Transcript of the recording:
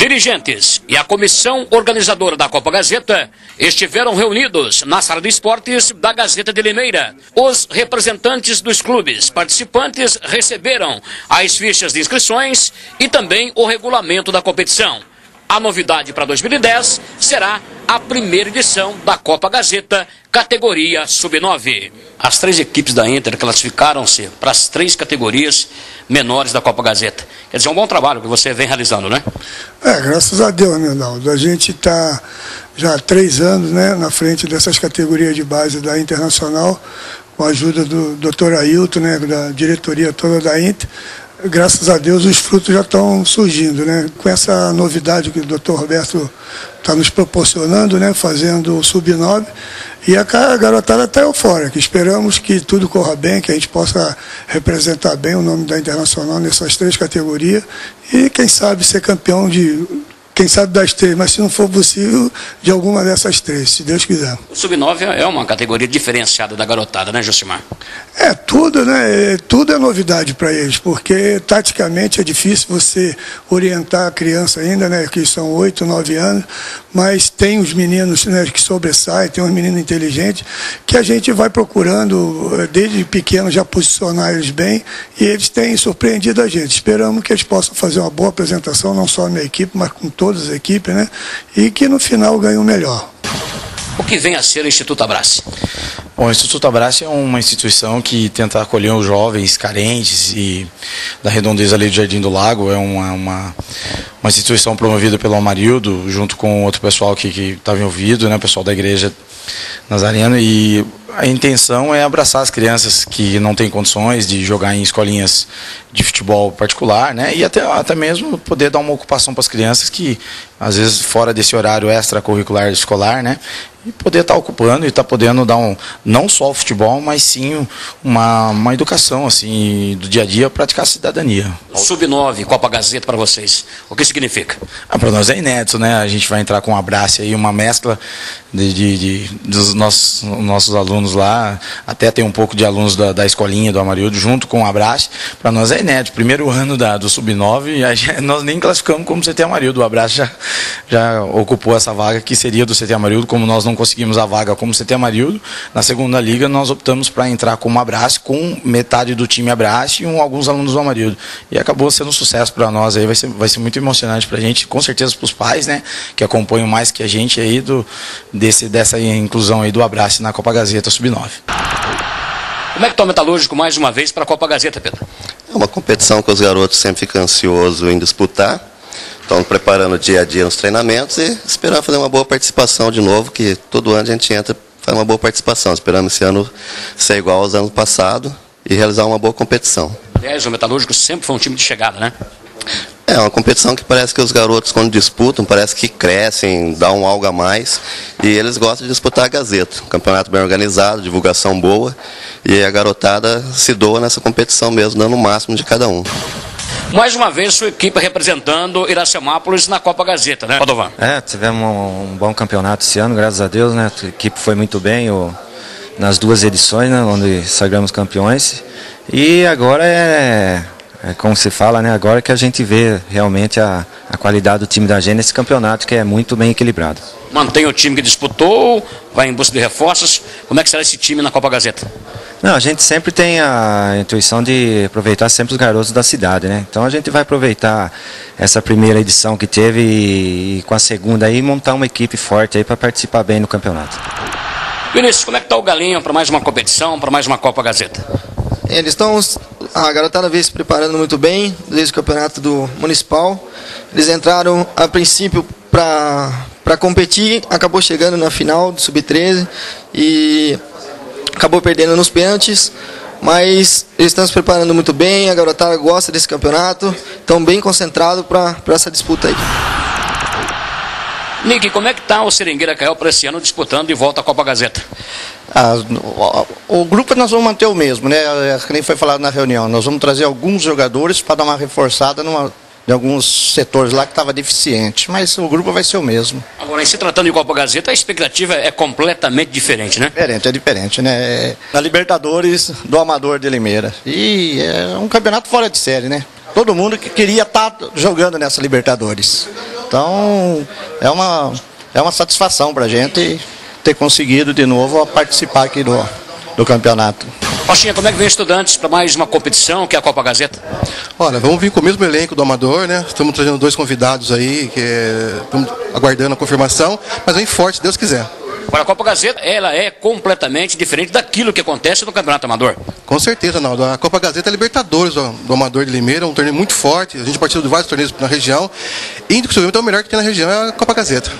Dirigentes e a comissão organizadora da Copa Gazeta estiveram reunidos na sala de esportes da Gazeta de Limeira. Os representantes dos clubes participantes receberam as fichas de inscrições e também o regulamento da competição. A novidade para 2010 será a primeira edição da Copa Gazeta, categoria Sub-9. As três equipes da Inter classificaram-se para as três categorias menores da Copa Gazeta. Quer dizer, é um bom trabalho que você vem realizando, né? É, graças a Deus, né, Naldo? A gente está já há três anos né, na frente dessas categorias de base da Internacional, com a ajuda do Dr. Ailton, né, da diretoria toda da Inter graças a Deus os frutos já estão surgindo, né? Com essa novidade que o Dr. Roberto está nos proporcionando, né? Fazendo o sub-9 e a garotada está eufórica. Esperamos que tudo corra bem, que a gente possa representar bem o nome da Internacional nessas três categorias e quem sabe ser campeão de quem sabe das três, mas se não for possível, de alguma dessas três, se Deus quiser. O Sub-9 é uma categoria diferenciada da garotada, né, Josimar? É, tudo, né? É, tudo é novidade para eles, porque taticamente é difícil você orientar a criança ainda, né? Que são oito, nove anos, mas tem os meninos né, que sobressaem, tem uns meninos inteligentes, que a gente vai procurando, eh, desde pequeno, já posicionar eles bem, e eles têm surpreendido a gente. Esperamos que eles possam fazer uma boa apresentação, não só a minha equipe, mas com todos todas as equipes, né? E que no final ganhe o melhor. O que vem a ser o Instituto Abrace? Bom, o Instituto Abrace é uma instituição que tenta acolher os jovens carentes e da redondeza ali do Jardim do Lago. É uma, uma, uma instituição promovida pelo Amarildo, junto com outro pessoal que estava envolvido, né, o pessoal da igreja Nazareno. E a intenção é abraçar as crianças que não têm condições de jogar em escolinhas de futebol particular, né? E até, até mesmo poder dar uma ocupação para as crianças que, às vezes, fora desse horário extracurricular escolar, né? E poder estar tá ocupando e estar tá podendo dar um, não só o futebol, mas sim uma, uma educação, assim, do dia a dia, praticar a cidadania. Sub-9, Copa Gazeta para vocês, o que significa? Ah, para nós é inédito, né? A gente vai entrar com um abraço aí, uma mescla de, de, de dos nossos, nossos alunos lá, até tem um pouco de alunos da, da escolinha do Amarildo, junto com o abraço, para nós é inédito. Primeiro ano da, do Sub-9, nós nem classificamos como CT Amarildo. O Abraço já, já ocupou essa vaga que seria do CT Amarildo, como nós não conseguimos a vaga como CT Amarildo. Na segunda liga, nós optamos para entrar como Abraço, com metade do time Abraço e um, alguns alunos do Amarildo. E acabou sendo um sucesso para nós aí, vai ser, vai ser muito emocionante para a gente, com certeza para os pais, né, que acompanham mais que a gente aí do, desse, dessa inclusão aí do Abraço na Copa Gazeta Sub-9. Como é que está o Metalúrgico mais uma vez para a Copa Gazeta, Pedro? É uma competição que os garotos sempre ficam ansiosos em disputar. Estão preparando dia a dia nos treinamentos e esperando fazer uma boa participação de novo, que todo ano a gente entra faz uma boa participação. Esperamos esse ano ser igual aos anos passados e realizar uma boa competição. Aliás, o Metalúrgico sempre foi um time de chegada, né? É uma competição que parece que os garotos, quando disputam, parece que crescem, dão algo a mais. E eles gostam de disputar a Gazeta. Um campeonato bem organizado, divulgação boa. E a garotada se doa nessa competição mesmo, dando o máximo de cada um. Mais uma vez, sua equipe representando Iracemápolis na Copa Gazeta, né, Padovan? É, tivemos um, bom campeonato esse ano, graças a Deus, né? A equipe foi muito bem o, nas duas edições, né? Onde sagramos campeões. E agora é é como se fala, né, agora que a gente vê realmente a, a qualidade do time da gente nesse campeonato, que é muito bem equilibrado. Mantém o time que disputou, vai em busca de reforços. Como é que será esse time na Copa Gazeta? Não, a gente sempre tem a intuição de aproveitar sempre os garotos da cidade, né? Então a gente vai aproveitar essa primeira edição que teve e, e com a segunda aí montar uma equipe forte aí para participar bem no campeonato. Vinícius, como é que está o Galinho para mais uma competição, para mais uma Copa Gazeta? Eles estão a garotada vem se preparando muito bem desde o campeonato do municipal. Eles entraram a princípio para competir, acabou chegando na final do sub-13 e acabou perdendo nos pênaltis. Mas eles estão se preparando muito bem, a garotada gosta desse campeonato, estão bem concentrados para essa disputa aí. Nick, como é que está o Seringueira Cael para esse ano disputando de volta a Copa Gazeta? Ah, o, grupo nós vamos manter o mesmo, né? É, que nem foi falado na reunião. Nós vamos trazer alguns jogadores para dar uma reforçada numa, em alguns setores lá que estava deficiente, mas o grupo vai ser o mesmo. Agora, em se tratando de Copa Gazeta, a expectativa é completamente diferente, né? Diferente, é diferente, né? É na Libertadores do Amador de Limeira. E é um campeonato fora de série, né? Todo mundo que queria estar tá jogando nessa Libertadores. Então, é uma, é uma satisfação para a gente ter conseguido de novo participar aqui do, do campeonato. Rochinha, como é que vem estudantes para mais uma competição, que é a Copa Gazeta? Olha, vamos vir com o mesmo elenco do Amador, né? Estamos trazendo dois convidados aí, que é, estamos aguardando a confirmação, mas vem forte, se Deus quiser. Agora, a Copa Gazeta, ela é completamente diferente daquilo que acontece no Campeonato Amador. Com certeza, Naldo. A Copa Gazeta é Libertadores do, do Amador de Limeira, um torneio muito forte. A gente participou de vários torneios na região. E, inclusive, é o melhor que tem na região é a Copa Gazeta.